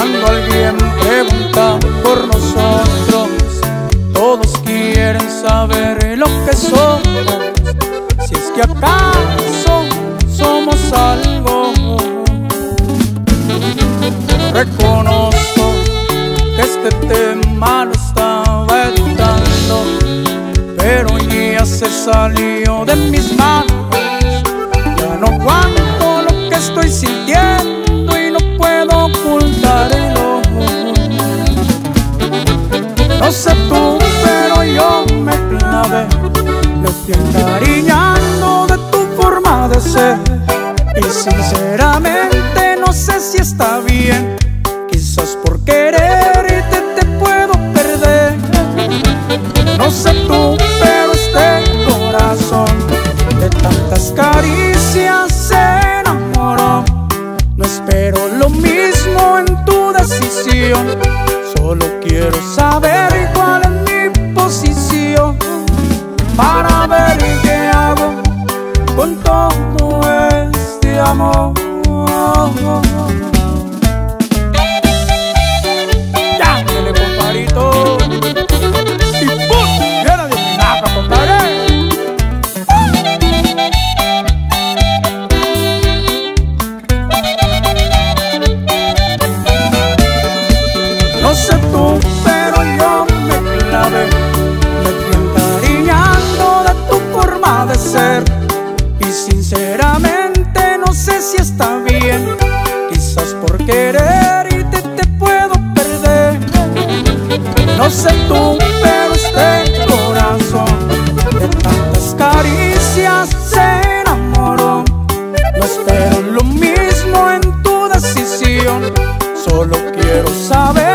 cuando alguien pregunta por nosotros. Todos quieren saber lo que somos, si es que acaso somos algo. Reconozco que este tema lo estaba editando, pero ya se salió de mis manos. Ya no aguanto lo que estoy sintiendo No sé tú, pero yo me clavé, me estoy encariñando de tu forma de ser. Y sinceramente no sé si está bien, quizás por solo quiero saber cuál es mi posición para ver qué hago con todo este amor. No sé tú, pero yo me clavé. Me fui encariñando de tu forma de ser. Y sinceramente no sé si está bien. Quizás por quererte te puedo perder. No sé tú, pero este corazón. De tantas caricias se enamoró. No espero lo mismo en tu decisión. Solo quiero saber